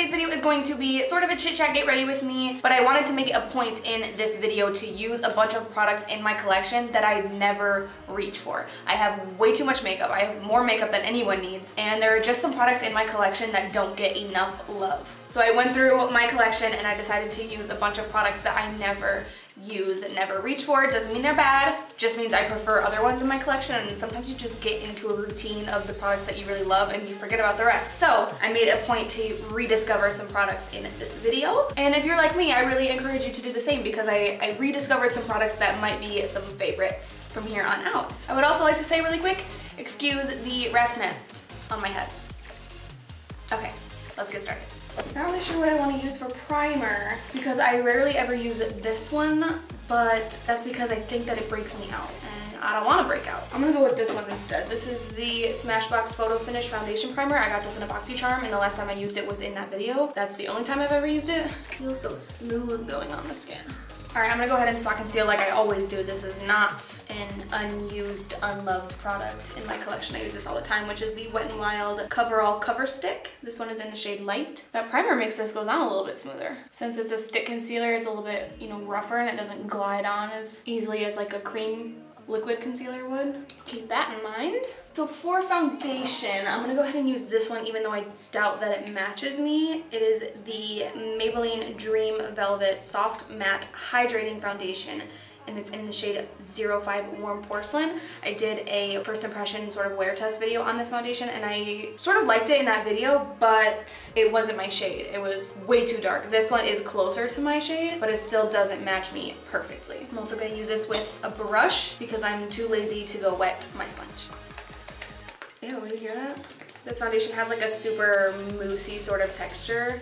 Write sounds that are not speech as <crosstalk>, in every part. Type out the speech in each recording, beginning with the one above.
today's video is going to be sort of a chit chat get ready with me, but I wanted to make it a point in this video to use a bunch of products in my collection that I never reach for. I have way too much makeup. I have more makeup than anyone needs, and there are just some products in my collection that don't get enough love. So I went through my collection and I decided to use a bunch of products that I never use never reach for. It doesn't mean they're bad, just means I prefer other ones in my collection and sometimes you just get into a routine of the products that you really love and you forget about the rest. So I made a point to rediscover some products in this video. And if you're like me, I really encourage you to do the same because I, I rediscovered some products that might be some favorites from here on out. I would also like to say really quick, excuse the rat's nest on my head. Okay, let's get started. Not really sure what I want to use for primer because I rarely ever use this one, but that's because I think that it breaks me out and I don't want to break out. I'm gonna go with this one instead. This is the Smashbox Photo Finish Foundation Primer. I got this in a BoxyCharm and the last time I used it was in that video. That's the only time I've ever used it. feels so smooth going on the skin. All right, I'm gonna go ahead and spot conceal like I always do. This is not an unused, unloved product in my collection. I use this all the time, which is the Wet n Wild Coverall Cover Stick. This one is in the shade Light. That primer makes this goes on a little bit smoother. Since it's a stick concealer, it's a little bit, you know, rougher and it doesn't glide on as easily as like a cream liquid concealer would. Keep that in mind. So for foundation, I'm gonna go ahead and use this one even though I doubt that it matches me. It is the Maybelline Dream Velvet Soft Matte Hydrating Foundation and it's in the shade 05 Warm Porcelain. I did a first impression sort of wear test video on this foundation and I sort of liked it in that video, but it wasn't my shade. It was way too dark. This one is closer to my shade, but it still doesn't match me perfectly. I'm also gonna use this with a brush because I'm too lazy to go wet my sponge. Ew, you hear that? This foundation has like a super moussey sort of texture.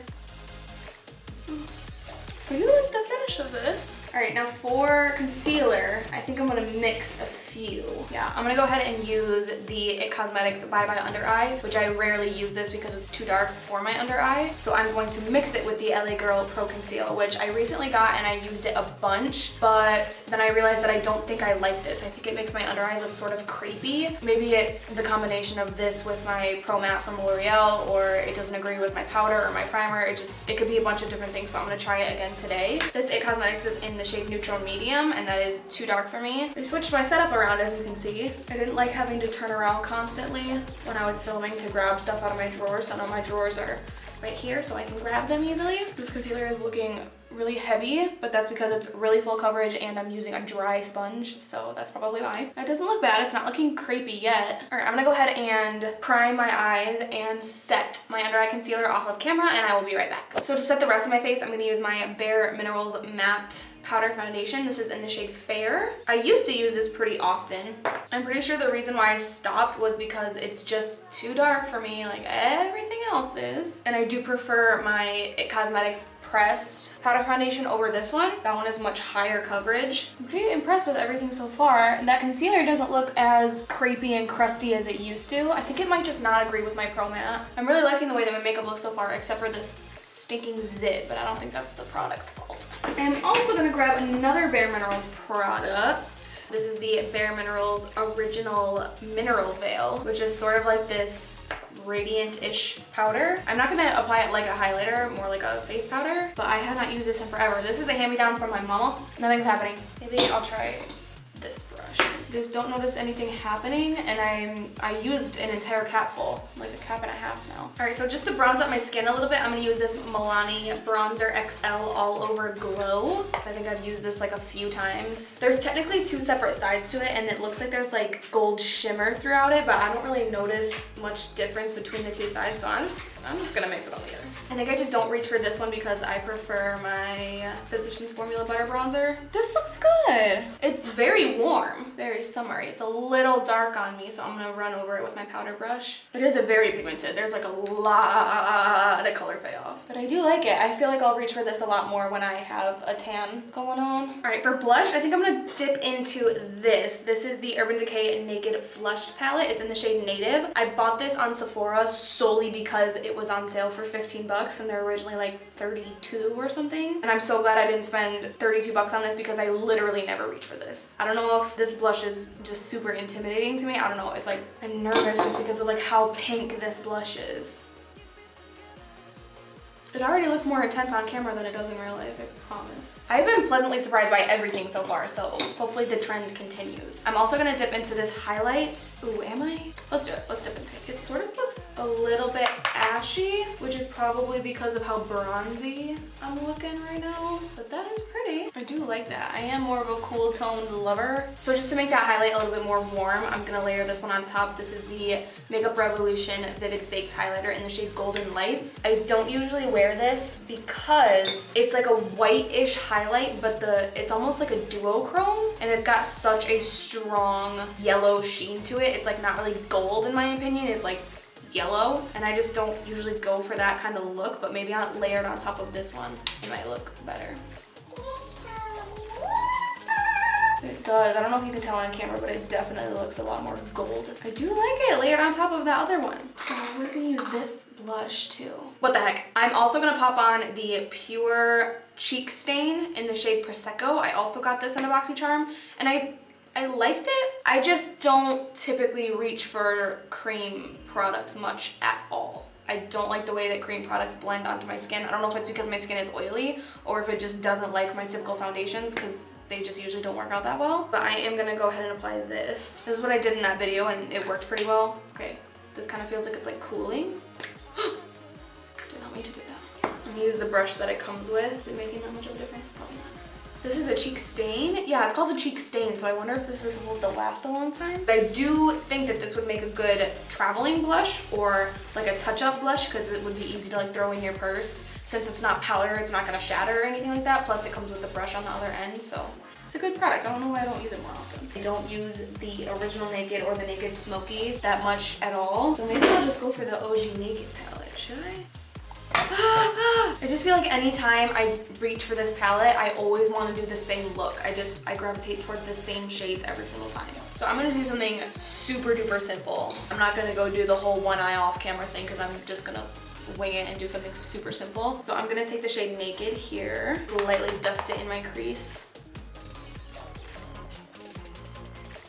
I really like the finish of this. All right, now for concealer, I think I'm gonna mix a few. Yeah, I'm gonna go ahead and use the IT Cosmetics Bye Bye Under Eye, which I rarely use this because it's too dark for my under eye. So I'm going to mix it with the LA Girl Pro Conceal, which I recently got and I used it a bunch, but then I realized that I don't think I like this. I think it makes my under eyes look sort of creepy. Maybe it's the combination of this with my Pro Matte from L'Oreal, or it doesn't agree with my powder or my primer. It just, it could be a bunch of different things, so I'm gonna try it again today. This IT Cosmetics is in the shade Neutral Medium, and that is too dark for me. I switched my setup around, as you can see. I didn't like having to turn around constantly when I was filming to grab stuff out of my drawers, so now my drawers are right here so I can grab them easily. This concealer is looking really heavy, but that's because it's really full coverage and I'm using a dry sponge, so that's probably why. It doesn't look bad. It's not looking crepey yet. All right, I'm gonna go ahead and prime my eyes and set my under eye concealer off of camera and I will be right back. So to set the rest of my face, I'm gonna use my Bare Minerals Matte powder foundation. This is in the shade Fair. I used to use this pretty often. I'm pretty sure the reason why I stopped was because it's just too dark for me like everything else is. And I do prefer my IT Cosmetics pressed powder foundation over this one. That one is much higher coverage. I'm pretty impressed with everything so far. And that concealer doesn't look as crepey and crusty as it used to. I think it might just not agree with my Pro Matte. I'm really liking the way that my makeup looks so far, except for this stinking zit, but I don't think that's the product's fault. I'm also gonna grab another Bare Minerals product. This is the Bare Minerals Original Mineral Veil, which is sort of like this radiant-ish powder. I'm not gonna apply it like a highlighter, more like a face powder, but I have not used this in forever. This is a hand-me-down from my mama. Nothing's happening. Maybe I'll try this brush. Just don't notice anything happening and I'm, I used an entire cap full, like a cap and a half now. All right, so just to bronze up my skin a little bit, I'm gonna use this Milani Bronzer XL All Over Glow. I think I've used this like a few times. There's technically two separate sides to it and it looks like there's like gold shimmer throughout it, but I don't really notice much difference between the two sides, so I'm just, I'm just gonna mix it all together. I think I just don't reach for this one because I prefer my Physicians Formula Butter Bronzer. This looks good. It's very warm, very summery. It's a little dark on me, so I'm gonna run over it with my powder brush. It is a very pigmented. There's like a lot of color payoff, but I do like it. I feel like I'll reach for this a lot more when I have a tan going on. All right, for blush, I think I'm gonna dip into this. This is the Urban Decay Naked Flushed Palette. It's in the shade Native. I bought this on Sephora solely because it was on sale for 15 bucks and they're originally like 32 or something. And I'm so glad I didn't spend 32 bucks on this because I literally never reach for this. I don't know know if this blush is just super intimidating to me. I don't know. It's like I'm nervous just because of like how pink this blush is. It already looks more intense on camera than it does in real life, I promise. I've been pleasantly surprised by everything so far, so hopefully the trend continues. I'm also gonna dip into this highlight. Ooh, am I? Let's do it, let's dip into it. It sort of looks a little bit ashy, which is probably because of how bronzy I'm looking right now, but that is pretty. I do like that. I am more of a cool toned lover. So just to make that highlight a little bit more warm, I'm gonna layer this one on top. This is the Makeup Revolution Vivid Baked Highlighter in the shade Golden Lights. I don't usually wear this because it's like a white-ish highlight, but the it's almost like a duochrome, and it's got such a strong yellow sheen to it. It's like not really gold in my opinion. It's like yellow and I just don't usually go for that kind of look but maybe on layered on top of this one it might look better. Does. I don't know if you can tell on camera, but it definitely looks a lot more gold. I do like it layered on top of that other one. Oh, I was gonna use this blush too. What the heck? I'm also gonna pop on the Pur Cheek Stain in the shade Prosecco. I also got this in a BoxyCharm and I I liked it. I just don't typically reach for cream products much at all. I don't like the way that cream products blend onto my skin. I don't know if it's because my skin is oily or if it just doesn't like my typical foundations because they just usually don't work out that well. But I am gonna go ahead and apply this. This is what I did in that video and it worked pretty well. Okay, this kind of feels like it's like cooling. <gasps> did not mean to do that. I'm gonna use the brush that it comes with. Is it making that much of a difference? Probably not. This is a cheek stain. Yeah, it's called a cheek stain, so I wonder if this is supposed to last a long time. But I do think that this would make a good traveling blush or like a touch-up blush because it would be easy to like throw in your purse. Since it's not powder, it's not gonna shatter or anything like that. Plus it comes with a brush on the other end, so it's a good product. I don't know why I don't use it more often. I don't use the original Naked or the Naked Smoky that much at all. So maybe I'll just go for the OG Naked palette, should I? <gasps> Ah, ah, I just feel like anytime I reach for this palette, I always want to do the same look. I just, I gravitate toward the same shades every single time. So I'm to do something super duper simple. I'm not to go do the whole one eye off camera thing because I'm just to wing it and do something super simple. So I'm to take the shade Naked here, lightly dust it in my crease.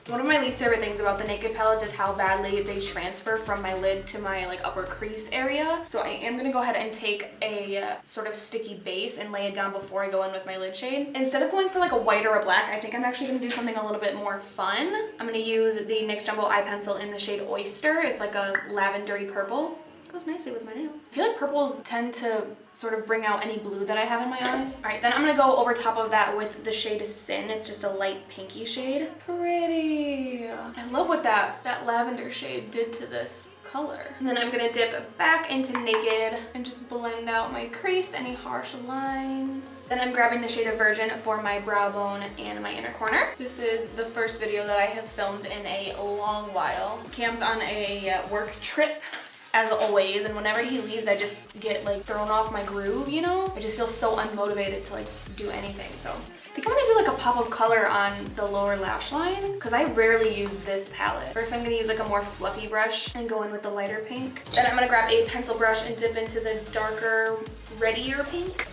One of my least favorite things about the Naked palettes is how badly they transfer from my lid to my like upper crease area. So I am gonna go ahead and take a uh, sort of sticky base and lay it down before I go in with my lid shade. Instead of going for like a white or a black, I think I'm actually gonna do something a little bit more fun. I'm gonna use the NYX Jumbo Eye Pencil in the shade Oyster. It's like a lavendery purple. Goes nicely with my nails. I feel like purples tend to sort of bring out any blue that I have in my eyes. All right, then I'm gonna go over top of that with the shade of Sin. It's just a light pinky shade. Pretty. I love what that, that lavender shade did to this color. And then I'm gonna dip back into Naked and just blend out my crease, any harsh lines. Then I'm grabbing the shade of Virgin for my brow bone and my inner corner. This is the first video that I have filmed in a long while. Cam's on a work trip as always and whenever he leaves I just get like thrown off my groove you know? I just feel so unmotivated to like do anything so. I think I'm gonna do like a pop of color on the lower lash line because I rarely use this palette. First I'm gonna use like a more fluffy brush and go in with the lighter pink. Then I'm gonna grab a pencil brush and dip into the darker reddier pink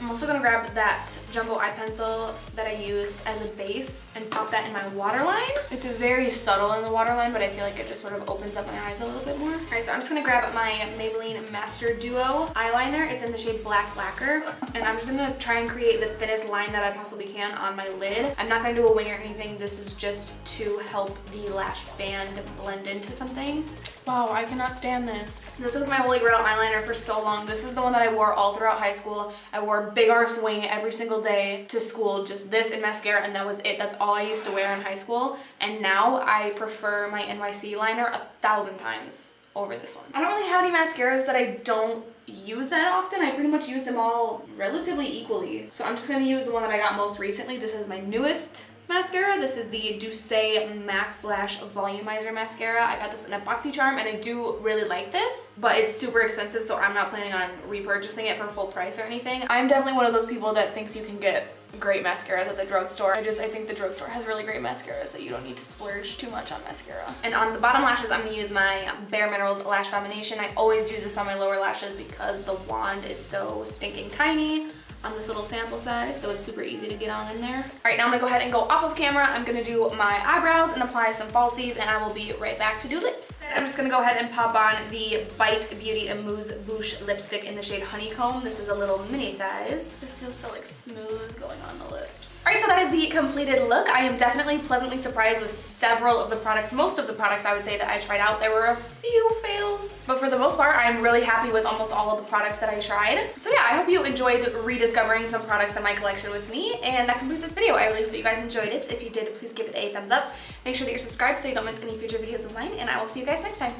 I'm also gonna grab that jumbo eye pencil that I used as a base and pop that in my waterline. It's very subtle in the waterline, but I feel like it just sort of opens up my eyes a little bit more. All right, so I'm just gonna grab my Maybelline Master Duo eyeliner. It's in the shade Black Lacquer, and I'm just gonna try and create the thinnest line that I possibly can on my lid. I'm not gonna do a wing or anything. This is just to help the lash band blend into something. Wow, I cannot stand this. This was my holy grail eyeliner for so long. This is the one that I wore all throughout high school. I wore big arse wing every single day to school, just this and mascara, and that was it. That's all I used to wear in high school. And now I prefer my NYC liner a thousand times over this one. I don't really have any mascaras that I don't use that often. I pretty much use them all relatively equally. So I'm just gonna use the one that I got most recently. This is my newest mascara. This is the Doucce Max Lash Volumizer Mascara. I got this in a BoxyCharm and I do really like this, but it's super expensive so I'm not planning on repurchasing it for full price or anything. I'm definitely one of those people that thinks you can get great mascaras at the drugstore. I just, I think the drugstore has really great mascaras that you don't need to splurge too much on mascara. And on the bottom lashes, I'm gonna use my Bare Minerals Lash Domination. I always use this on my lower lashes because the wand is so stinking tiny. On this little sample size, so it's super easy to get on in there. All right, now I'm gonna go ahead and go off of camera. I'm gonna do my eyebrows and apply some falsies, and I will be right back to do lips. I'm just gonna go ahead and pop on the Bite Beauty Amuse Bouche lipstick in the shade Honeycomb. This is a little mini size. This feels so like smooth going on the lips. All right, so that is the completed look. I am definitely pleasantly surprised with several of the products, most of the products I would say that I tried out. There were a few fails, but for the most part, I'm really happy with almost all of the products that I tried. So yeah, I hope you enjoyed rediscovering some products in my collection with me, and that concludes this video. I really hope that you guys enjoyed it. If you did, please give it a thumbs up. Make sure that you're subscribed so you don't miss any future videos of mine, and I will see you guys next time.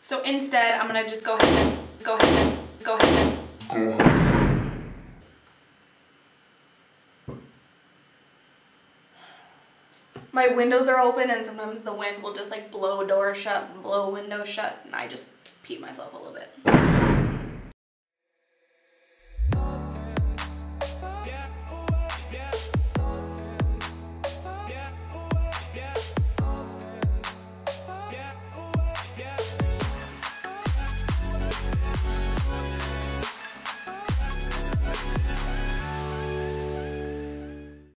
So instead, I'm gonna just go ahead, go ahead, go ahead. My windows are open and sometimes the wind will just like blow doors shut, blow windows shut, and I just pee myself a little bit.